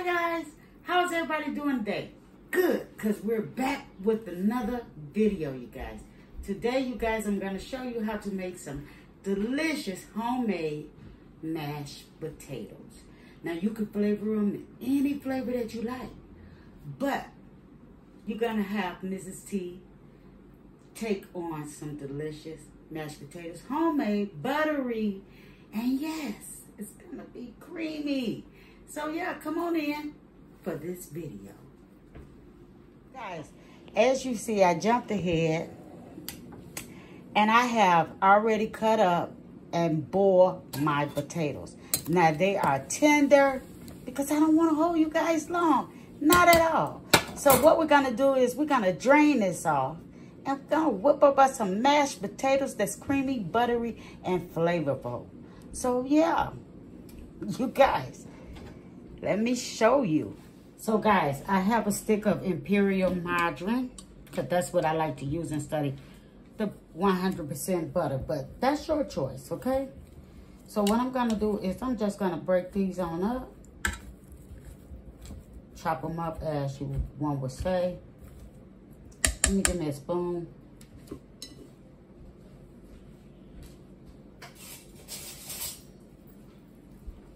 Hi guys, how's everybody doing today? Good, because we're back with another video, you guys. Today, you guys, I'm going to show you how to make some delicious homemade mashed potatoes. Now, you can flavor them any flavor that you like, but you're going to have Mrs. T take on some delicious mashed potatoes, homemade, buttery, and yes, it's going to be creamy. So yeah, come on in for this video. Guys, as you see, I jumped ahead and I have already cut up and boiled my potatoes. Now they are tender because I don't want to hold you guys long. Not at all. So what we're going to do is we're going to drain this off and we're going to whip up us some mashed potatoes that's creamy, buttery, and flavorful. So yeah, you guys, let me show you. So guys, I have a stick of Imperial Margarine, because that's what I like to use and study, the 100% butter, but that's your choice, okay? So what I'm gonna do is I'm just gonna break these on up, chop them up as you one would say. Let me give me a spoon.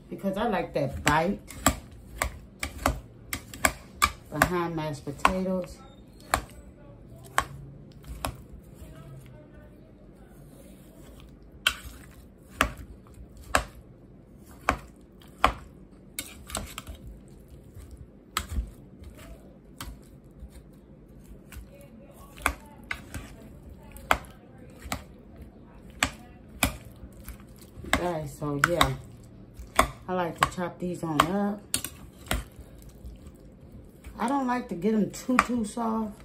Because I like that bite behind mashed potatoes. Guys, so yeah, I like to chop these on up. I don't like to get them too, too soft,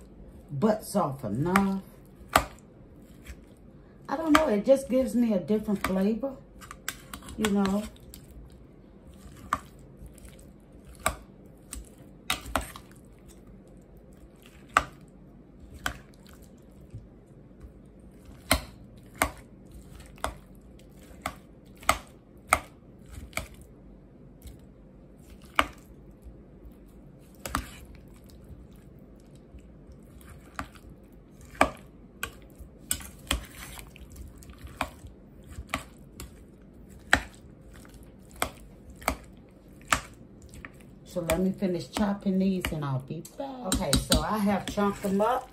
but soft enough. I don't know, it just gives me a different flavor, you know. So let me finish chopping these and I'll be back. Okay, so I have chopped them up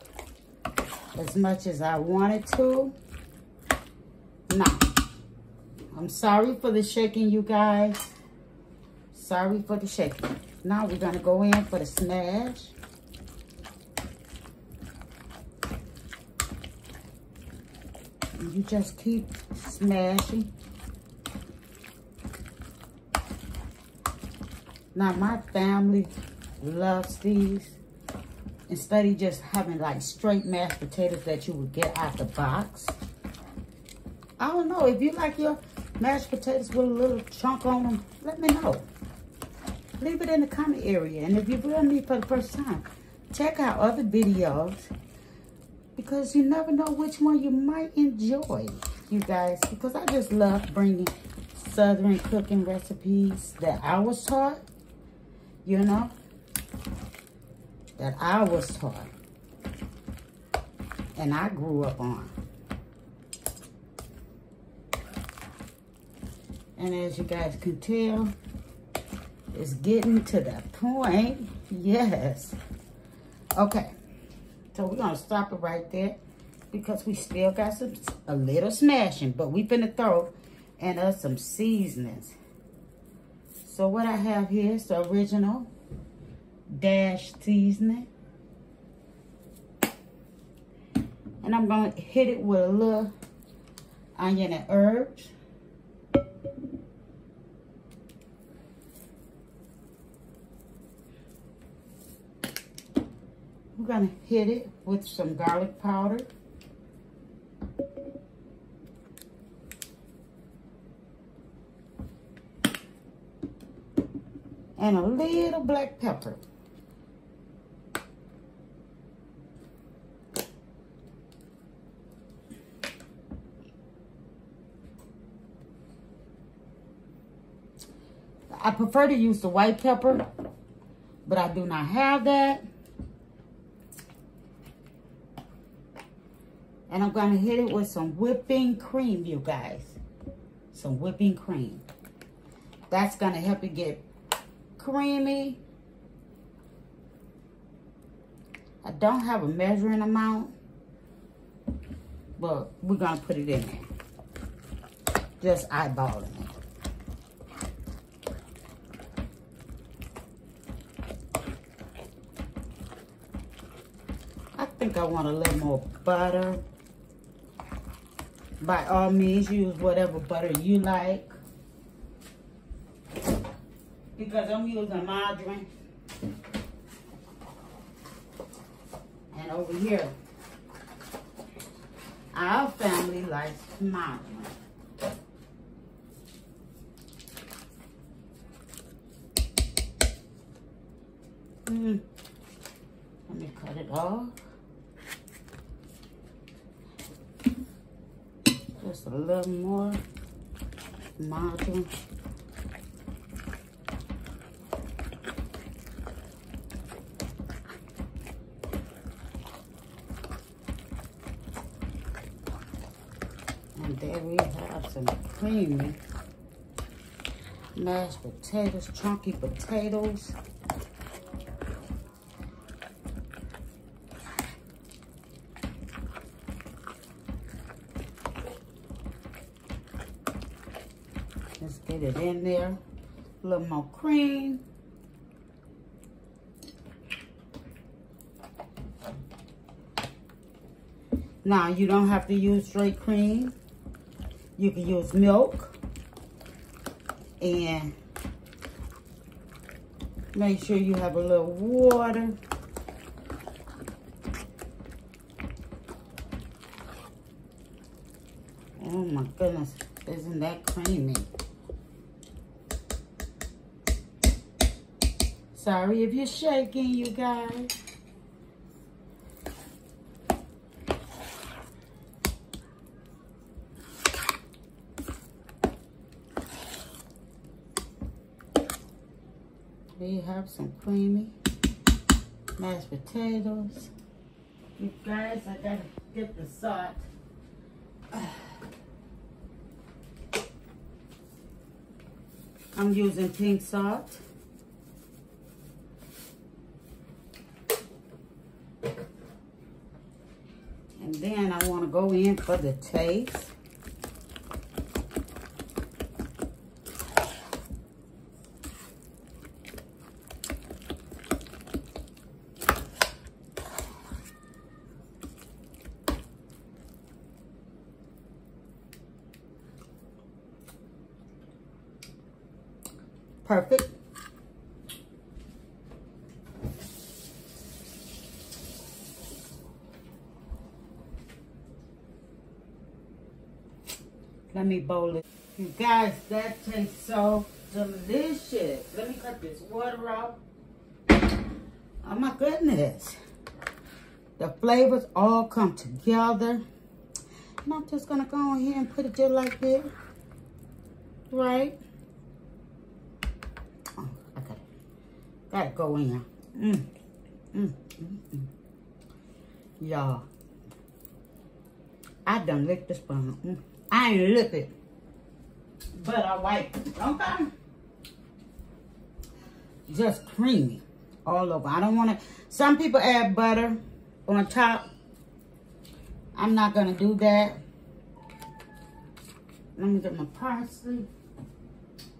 as much as I wanted to. Now, I'm sorry for the shaking, you guys. Sorry for the shaking. Now we're gonna go in for the smash. You just keep smashing. Now, my family loves these. Instead of just having like straight mashed potatoes that you would get out the box. I don't know. If you like your mashed potatoes with a little chunk on them, let me know. Leave it in the comment area. And if you're viewing me for the first time, check out other videos. Because you never know which one you might enjoy, you guys. Because I just love bringing Southern cooking recipes that I was taught you know, that I was taught and I grew up on. And as you guys can tell, it's getting to the point. Yes. Okay. So we're going to stop it right there because we still got some a little smashing. But we finna throw in us some seasonings. So what I have here is the original dash seasoning. And I'm going to hit it with a little onion and herbs. We're going to hit it with some garlic powder. And a little black pepper. I prefer to use the white pepper but I do not have that. And I'm going to hit it with some whipping cream, you guys. Some whipping cream. That's going to help it get creamy. I don't have a measuring amount, but we're going to put it in there. Just eyeballing it. I think I want a little more butter. By all means, use whatever butter you like. Because I'm using margarine. And over here, our family likes margarine. Mm. Let me cut it off. Just a little more margarine. And there we have some creamy mashed potatoes, chunky potatoes. Let's get it in there. A little more cream. Now, you don't have to use straight cream. You can use milk. And make sure you have a little water. Oh my goodness, isn't that creamy? Sorry if you're shaking, you guys. We have some creamy mashed potatoes. You guys, I gotta get the salt. I'm using pink salt. And then I want to go in for the taste. Perfect. Let me bowl it. You guys, that tastes so delicious. Let me cut this water off. Oh my goodness. The flavors all come together. And I'm just gonna go on here and put it just like this. Right? Oh, I gotta, gotta go in. Mm, mm, mm, mm. Y'all. I done licked the spoon. Mm. I ain't lick it. But I wipe it. Okay? Just creamy all over. I don't want to... Some people add butter on top. I'm not going to do that. Let me get my parsley.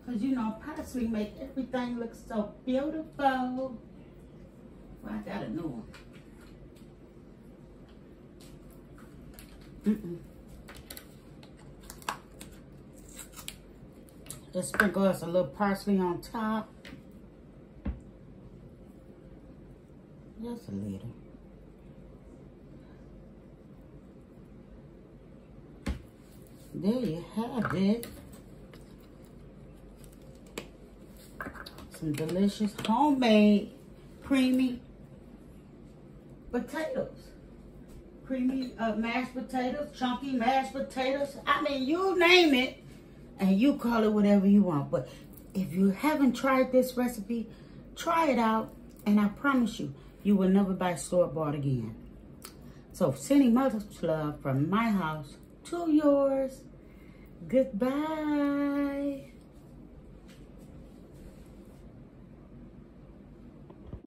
Because, you know, parsley make everything look so beautiful. Well, I got a new one. Just sprinkle us a little parsley on top. Just a little. There you have it. Some delicious homemade creamy potatoes. Creamy uh, mashed potatoes, chunky mashed potatoes. I mean, you name it and you call it whatever you want. But if you haven't tried this recipe, try it out And I promise you, you will never buy store-bought again. So sending much love from my house to yours. Goodbye.